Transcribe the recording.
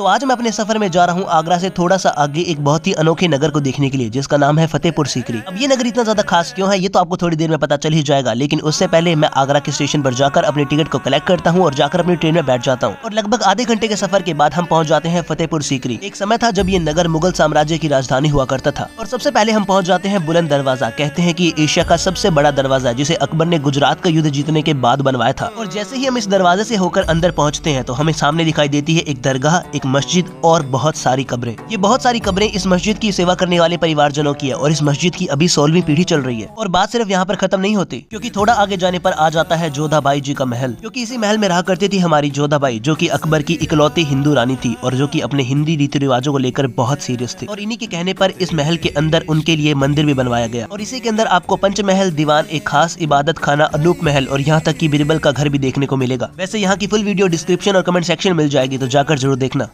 तो आज मैं अपने सफ़र में जा रहा हूँ आगरा से थोड़ा सा आगे एक बहुत ही अनोखे नगर को देखने के लिए, जिसका नाम है फतेहपुर सीकरी। अब ये नगर इतना ज़्यादा खास क्यों है, ये तो आपको थोड़ी देर में पता चल ही जाएगा, लेकिन उससे पहले मैं आगरा के स्टेशन पर जाकर अपने टिकट को कलेक्ट करता हूँ और जाकर अपनी ट्रेन में बैठ जाता हूँ। और लगभग आधे घंटे के सफ़र के बाद हम पहुँच जाते हैं फतेहपुर सीकरी। एक समय था जब ये नगर मुगल साम्राज्य की राजधानी हुआ करता था। और सबसे पहले हम पहुँच जाते हैं बुलंद दरवाज़ा, कहते हैं की एशिया का सबसे बड़ा दरवाज़ा जिसे अकबर ने गुजरात का युद्ध जीतने के बाद बनवाया था। और जैसे ही हम इस दरवाजे से होकर अंदर पहुँचते हैं तो हमें सामने दिखाई देती है एक दरगाह, एक मस्जिद और बहुत सारी कब्रें। ये बहुत सारी कब्रें इस मस्जिद की सेवा करने वाले परिवारजनों की है और इस मस्जिद की अभी सोलहवीं पीढ़ी चल रही है। और बात सिर्फ़ यहाँ पर खत्म नहीं होती, क्योंकि थोड़ा आगे जाने पर आ जाता है जोधाबाई जी का महल। क्योंकि इसी महल में रहा करती थी हमारी जोधाबाई, जो की अकबर की इकलौती हिंदू रानी थी और जो की अपने हिंदी रीति रिवाजों को लेकर बहुत सीरियस थी। और इन्हीं के कहने पर इस महल के अंदर उनके लिए मंदिर भी बनवाया गया। और इसी के अंदर आपको पंचमहल, दीवान, एक खास इबादत खाना, अनूप महल और यहाँ तक की बिरबल का घर भी देखने को मिलेगा। वैसे यहाँ की फुल वीडियो डिस्क्रिप्शन और कमेंट सेक्शन मिल जाएगी तो जाकर ज़रूर देखना।